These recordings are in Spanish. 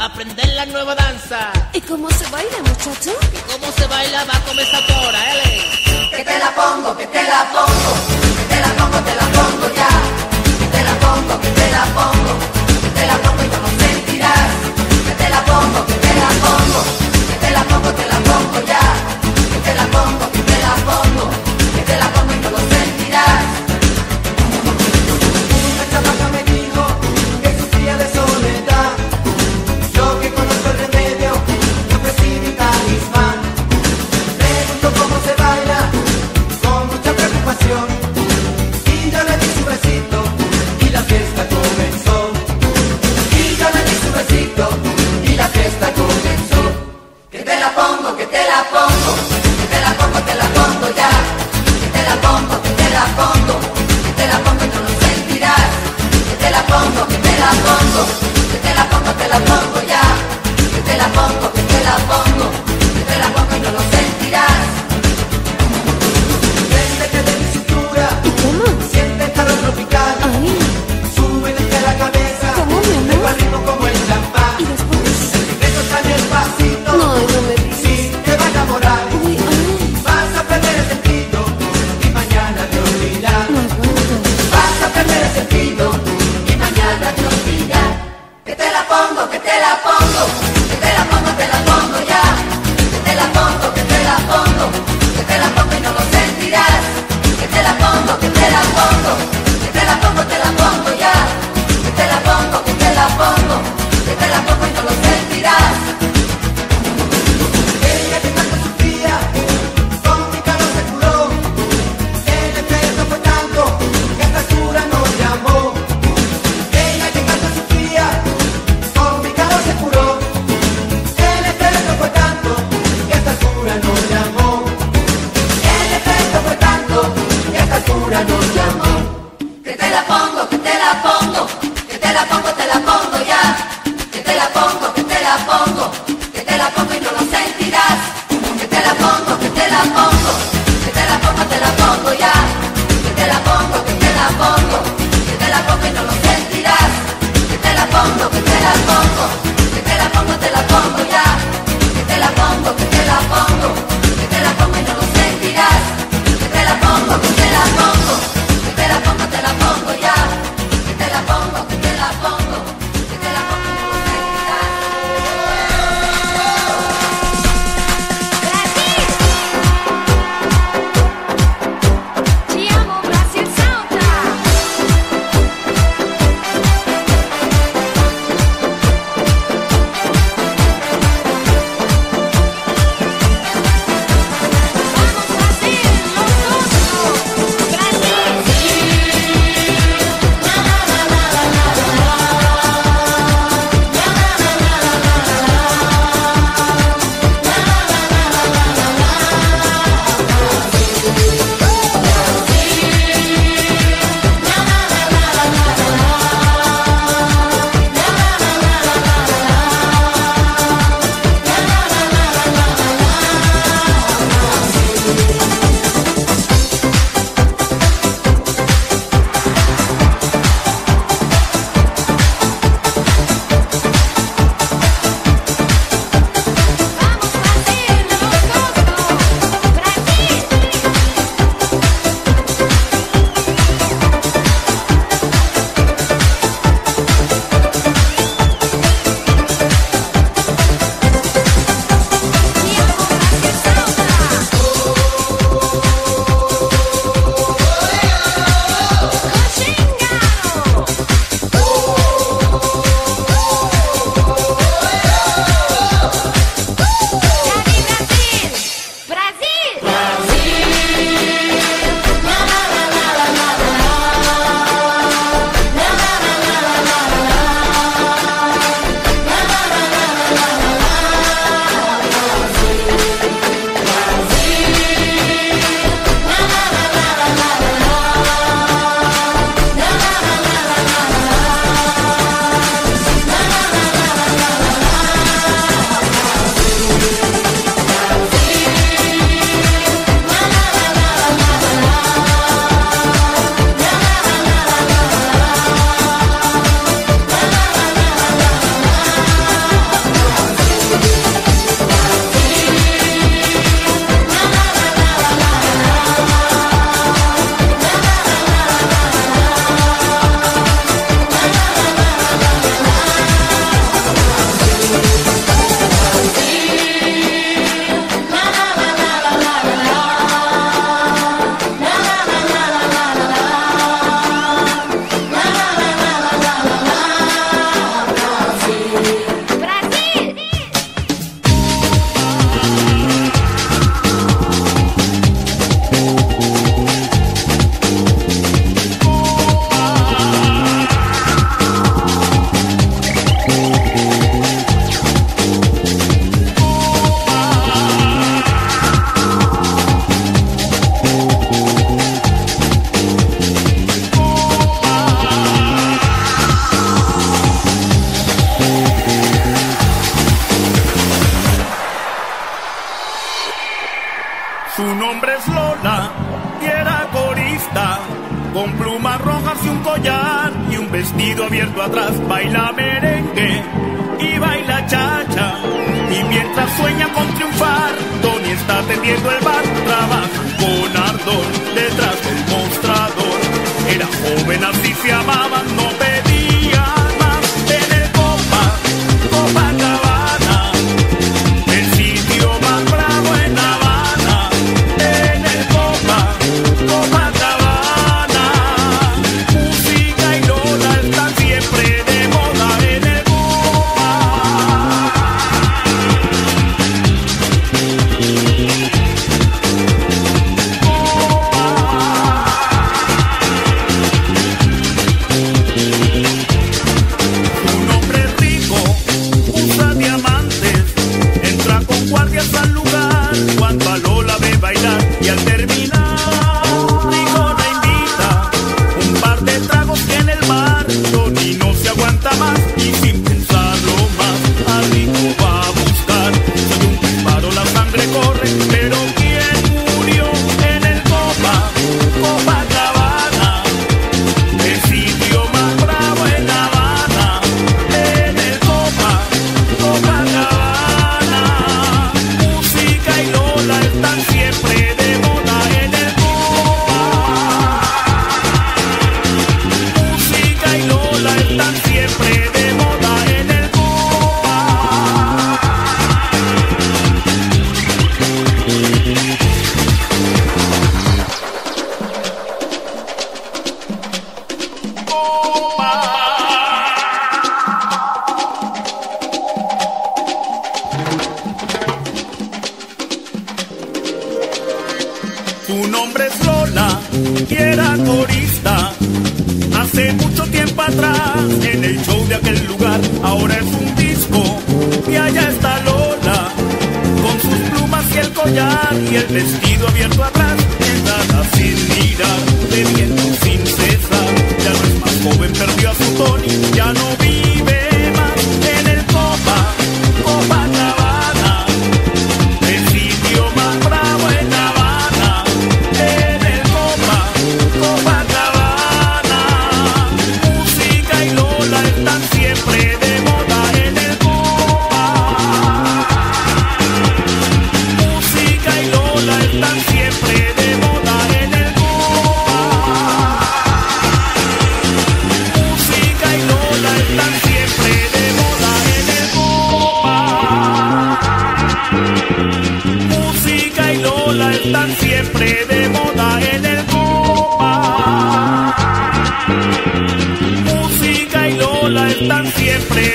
aprender la nueva danza. ¿Y cómo se baila, muchacho? ¿Y cómo se baila? Va con esa tora, ¿eh? Que te la pongo, que te la pongo, que te la pongo, te la pongo ya. Que te la pongo, que te la pongo, que te la pongo y no lo sentirás. Que te la pongo, que te la pongo, que te la pongo, te la pongo ya. Su nombre es Lola y era corista, con plumas rojas y un collar y un vestido abierto atrás. Baila merengue y baila chacha. Y mientras sueña con triunfar, Tony está tendiendo el bar. Trabaja con ardor detrás del mostrador. Era joven, así se amaba, no nombre es Lola y era corista. Hace mucho tiempo atrás, en el show de aquel lugar, ahora es un disco. Y allá está Lola, con sus plumas y el collar y el vestido abierto atrás. Sentada sin mirar, bebiendo sin cesar. Ya no es más joven, perdió a su Tony, ya no vive siempre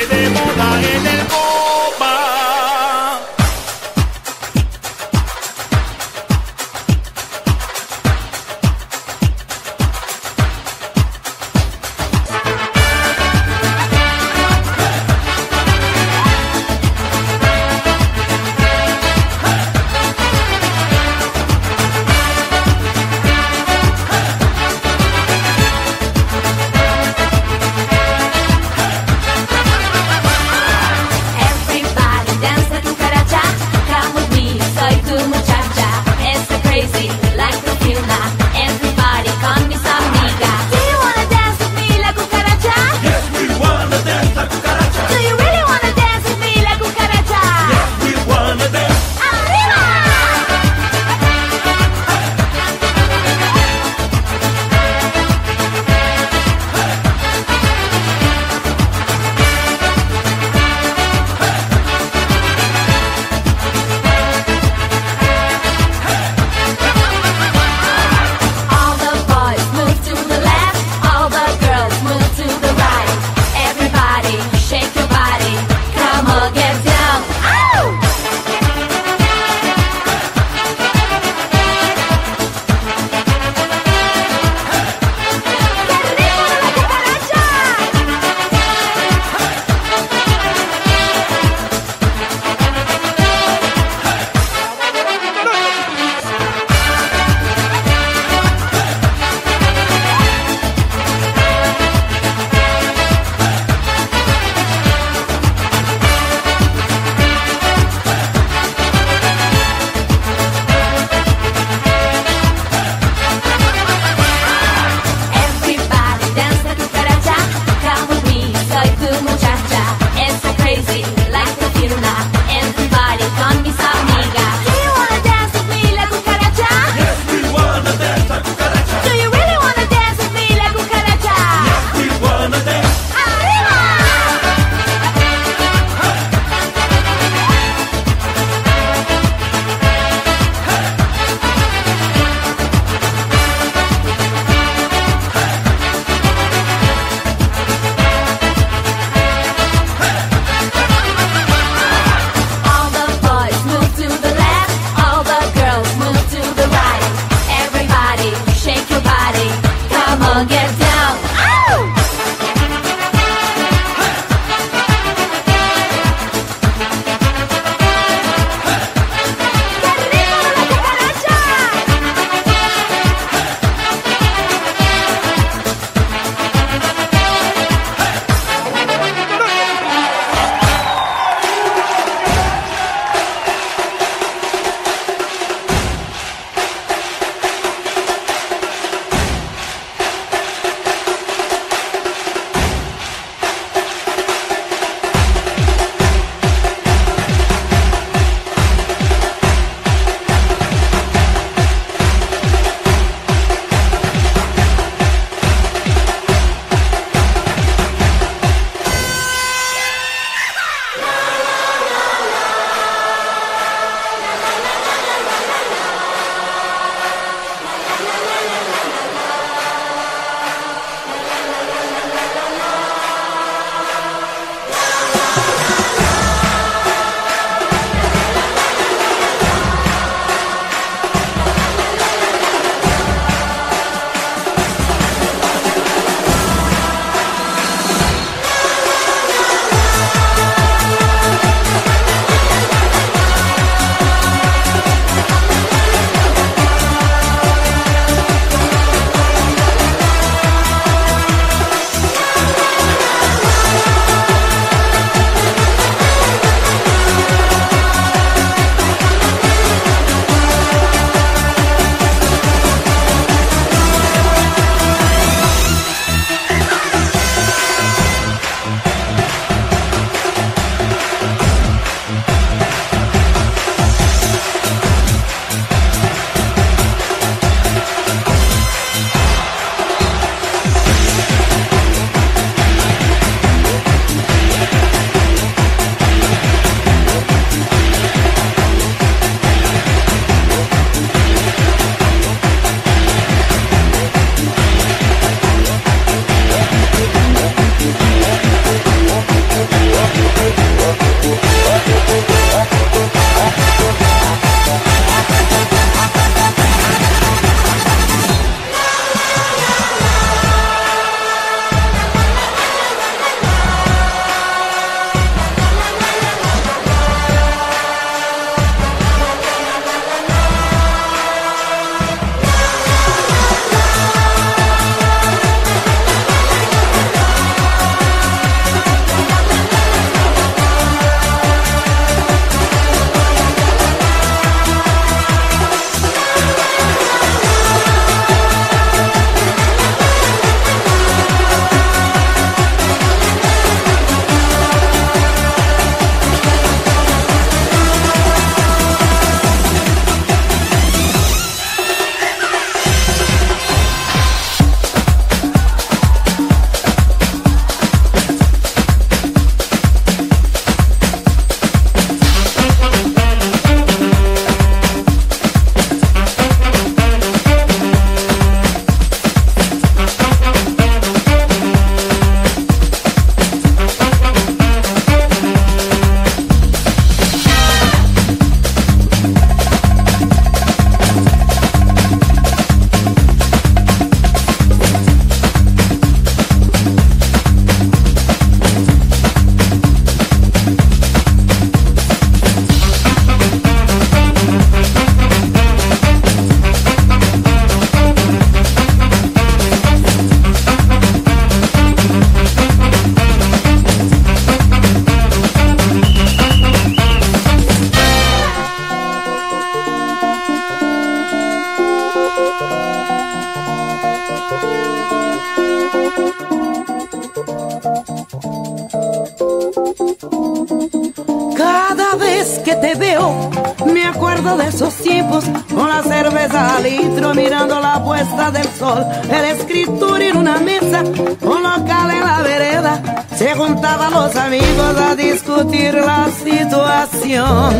te veo, me acuerdo de esos tiempos con la cerveza al litro, mirando la puesta del sol. El escritor en una mesa, un local en la vereda, se juntaban los amigos a discutir la situación.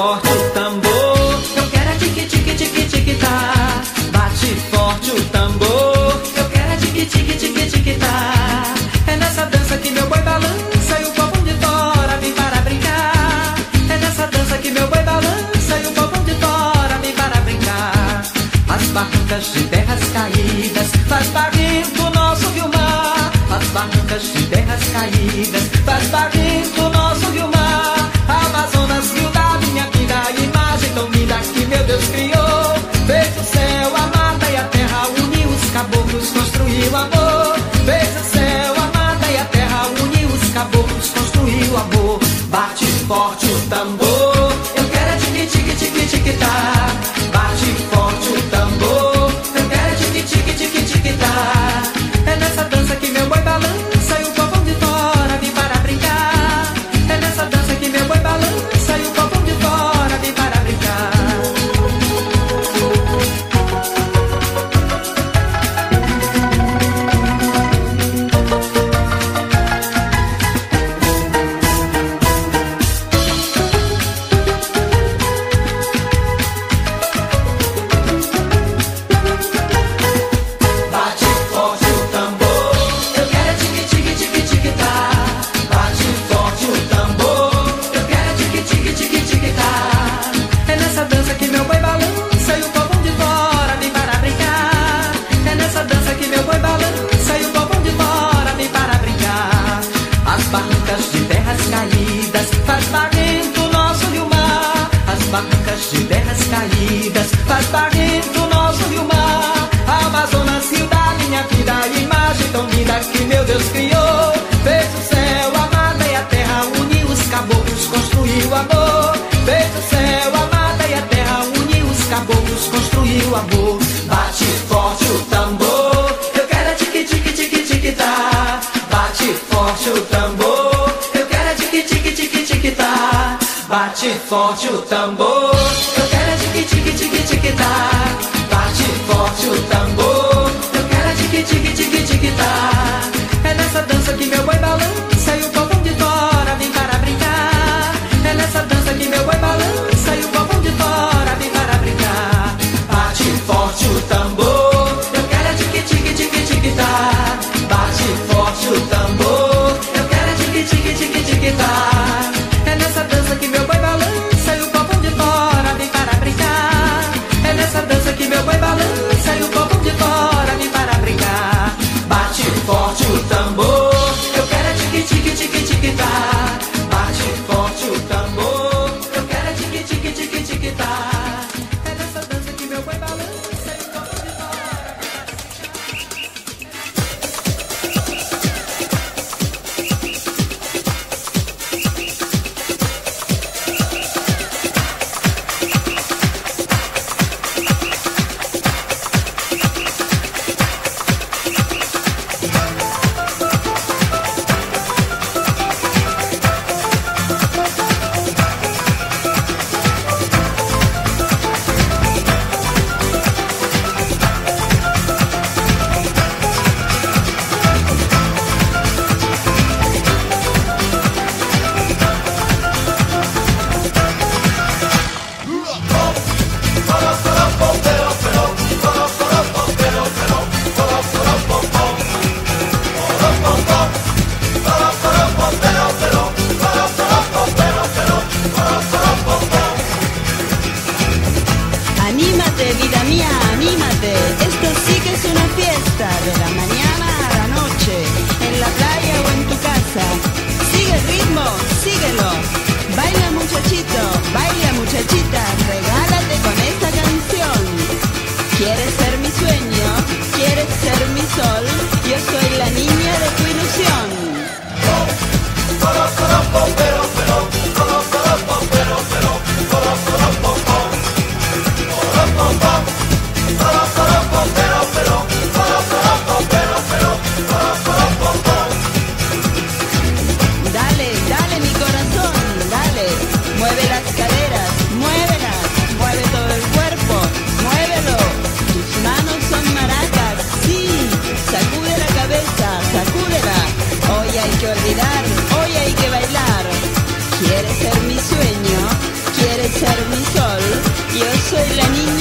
Forte o tambor, eu quero é tique tique tique tique tá. Bate forte o tambor, eu quero é tique tique tique tique tá. É nessa dança que meu boi balança e o povão de tora vem para brincar. É nessa dança que meu boi balança e o povão de tora vem para brincar. As barrancas de terras caídas faz barrento o nosso rio mar. As barrancas de terras caídas faz barrento o nosso rio mar. Bate forte o tambor. Eu quero é tique tique tique tique tá. Bate forte o tambor. mía, anímate. Esto sí que es una fiesta, de la mañana a la noche, en la playa o en tu casa. Sigue el ritmo, síguelo. Baila muchachito, baila muchachita. la niña.